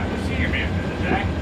Yeah, we'll see you, man. Jack.